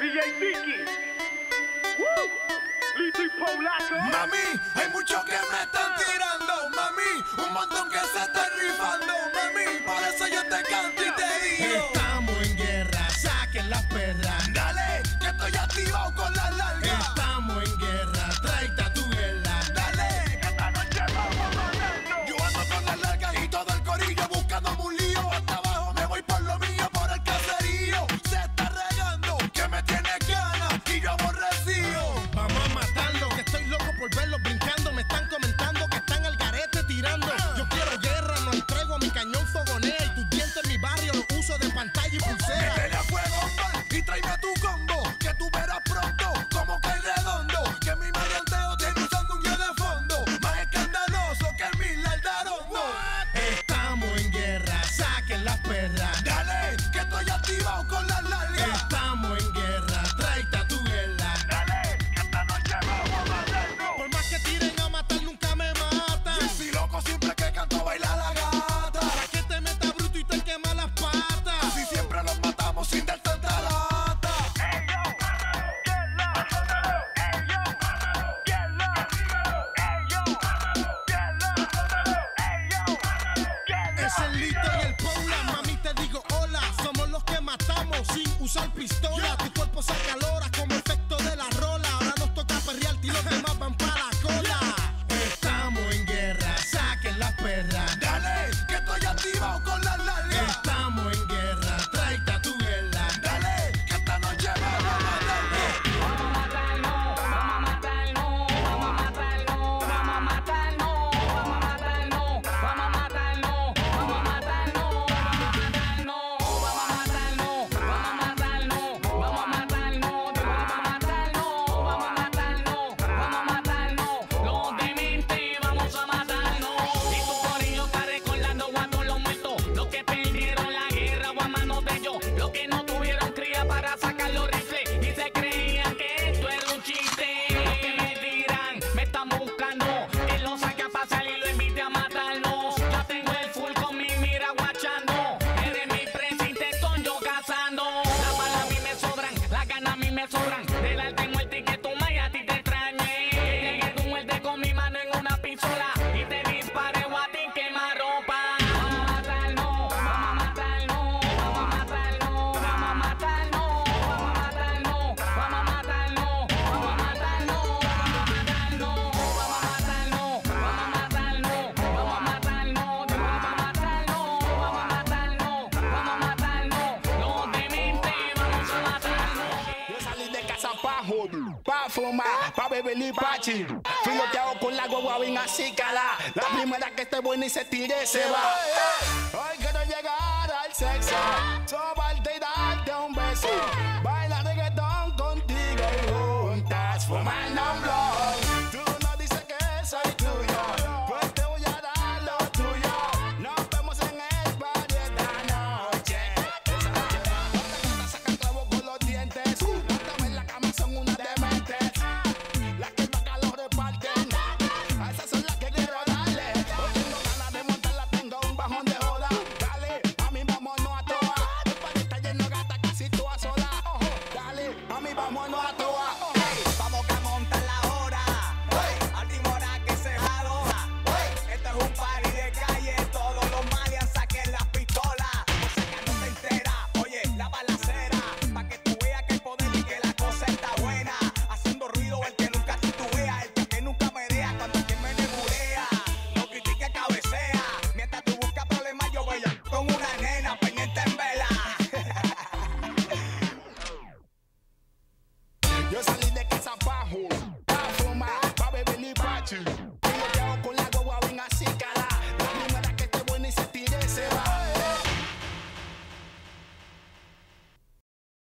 DJ Vicky. Woo. Y ¡Uh! Mami, hay muchos que me están ah. tirando, mami. Un montón que se está rifando, mami. Por eso yo te canto y te digo. Estamos en guerra, saquen las perras. Dale, que estoy activado con volverlo fumar, pa' beber y pachi. Filoteado con la guagua bien así, cala. La primera que esté buena y se tire, se va. Hoy quiero llegar al sexo. mano à toa